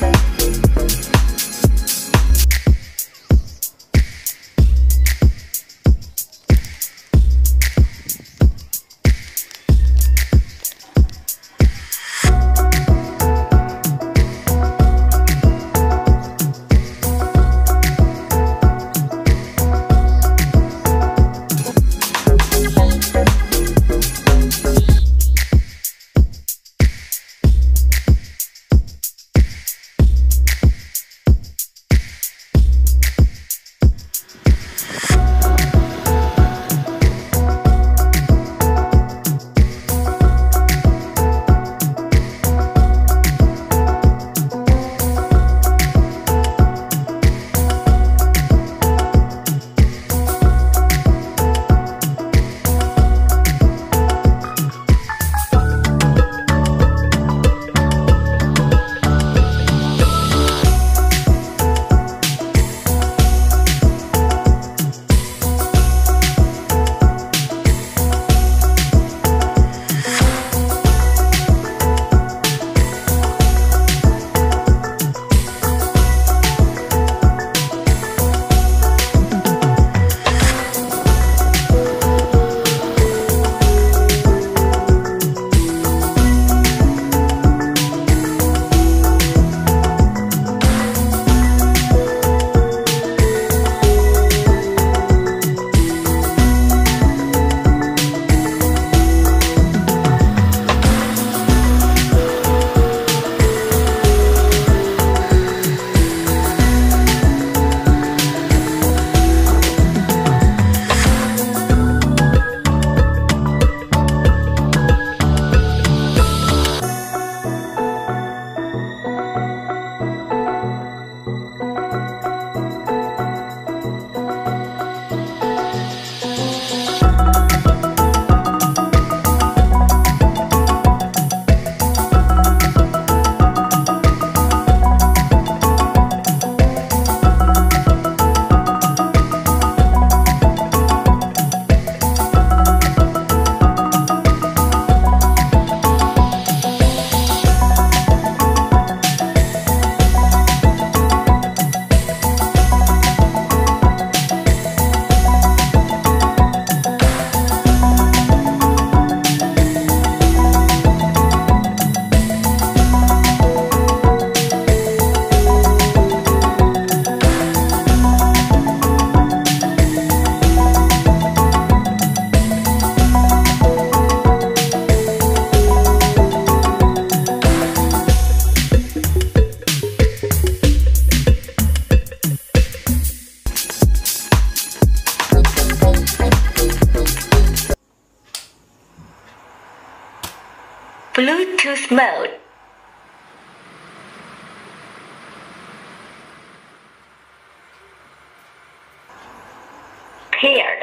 Thank Bluetooth mode. Paired.